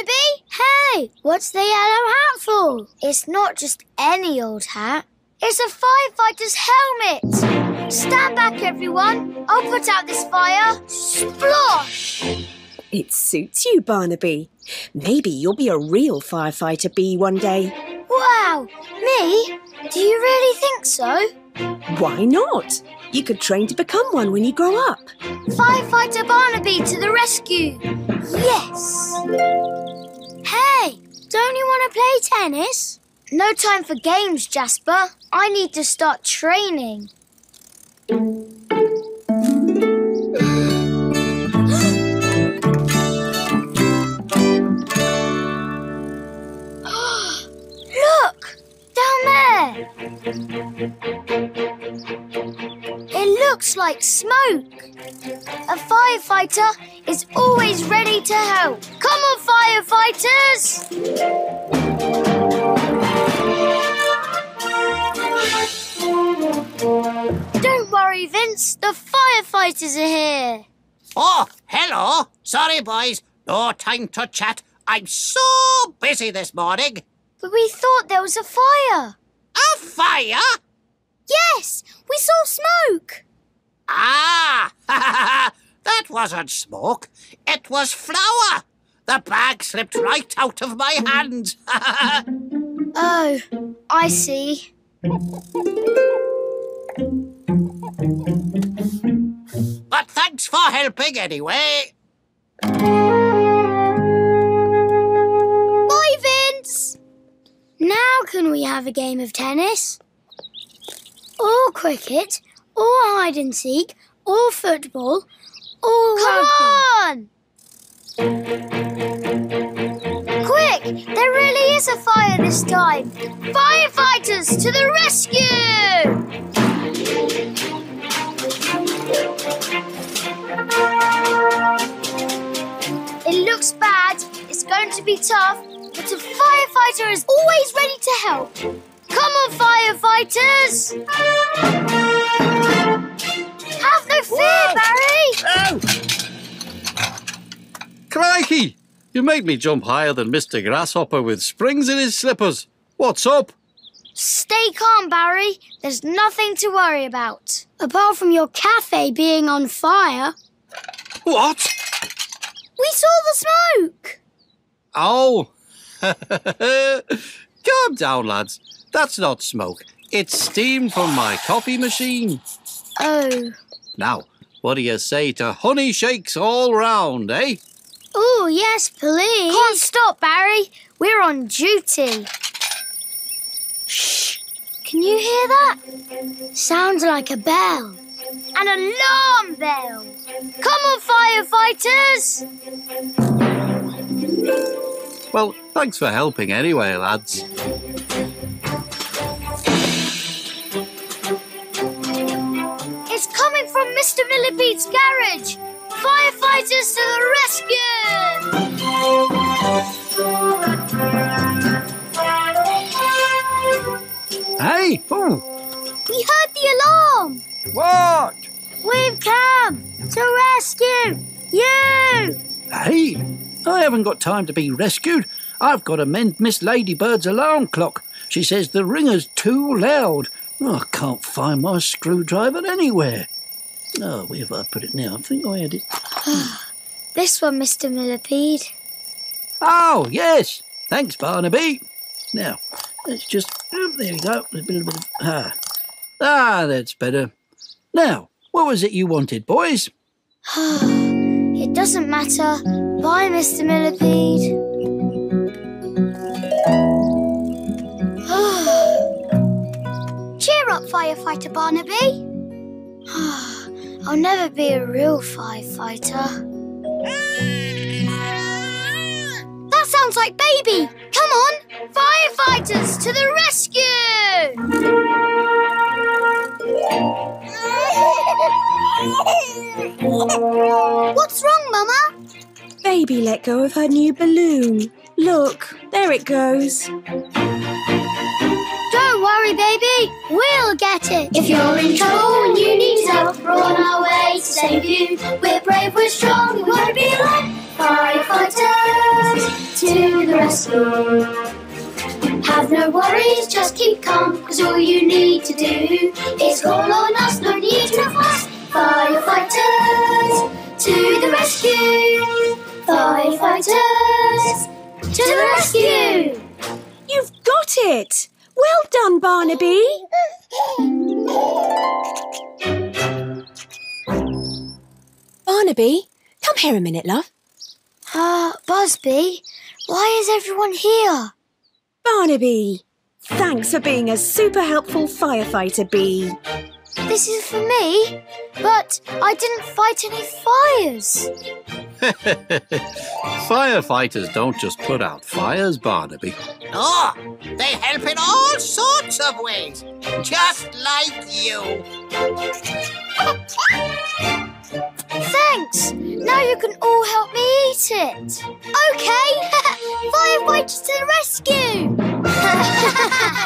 Barnabee. Hey, what's the yellow hat for? It's not just any old hat. It's a firefighter's helmet. Stand back, everyone. I'll put out this fire. Splosh! It suits you, Barnabee. Maybe you'll be a real firefighter bee one day. Wow, me? Do you really think so? Why not? You could train to become one when you grow up. Firefighter Barnabee to the rescue. Yes. Hey, don't you want to play tennis? No time for games, Jasper. I need to start training. Look! Down there! It looks like smoke. A firefighter is always ready to help. Come on, firefighters! Don't worry, Vince. The firefighters are here. Oh, hello. Sorry, boys. No time to chat. I'm so busy this morning. But we thought there was a fire. A fire? Yes, we saw smoke. Ah, that wasn't smoke. It was flour. The bag slipped right out of my hand. Oh, I see. but thanks for helping anyway. Bye, Vince. Now can we have a game of tennis? Or cricket, or hide and seek, or football, or Come on! This time! Firefighters to the rescue! It looks bad, it's going to be tough, but a firefighter is always ready to help. Come on, firefighters! Have no fear, Barry! Oh! Crikey! You make me jump higher than Mr. Grasshopper with springs in his slippers. What's up? Stay calm, Barry. There's nothing to worry about. Apart from your cafe being on fire. What? We saw the smoke! Oh! Calm down, lads. That's not smoke. It's steam from my coffee machine. Oh. Now, what do you say to honey shakes all round, eh? Oh, yes, please. Can't stop, Barry. We're on duty. Shh. Can you hear that? Sounds like a bell. An alarm bell. Come on, firefighters. Well, thanks for helping anyway, lads. It's coming from Mr. Millipede's garage. Firefighters to the rescue! Hey! Oh, We heard the alarm. what? We've come to rescue you. Hey! I haven't got time to be rescued. I've got to mend Miss Ladybird's alarm clock. She says the ringer's too loud. Oh, I can't find my screwdriver anywhere. Oh, where have I put it now? I think I had it. This one, Mr. Millipede. Oh, yes. Thanks, Barnabee. Now, let's just. Oh, there we go. A little bit of. Ah. ah, that's better. Now, what was it you wanted, boys? it doesn't matter. Bye, Mr. Millipede. Cheer up, Firefighter Barnabee. I'll never be a real firefighter. That sounds like baby. Come on, firefighters to the rescue! What's wrong, Mama? Baby let go of her new balloon. Look, there it goes. Don't worry, baby. We'll get it. If you're in trouble save you. We're brave, we're strong, we won't be late. Firefighters to the rescue. Have no worries, just keep calm, cause all you need to do is call on us, no need to fuss. Firefighters to the rescue! Firefighters to the rescue! You've got it! Well done, Barnabee. Barnabee, come here a minute, love. Ah, Buzzbee, why is everyone here? Barnabee, thanks for being a super helpful firefighter bee. This is for me, but I didn't fight any fires. Firefighters don't just put out fires, Barnabee. Oh, they help in all sorts of ways, just like you. Thanks. Now you can all help me eat it. Okay. Firefighters to the rescue.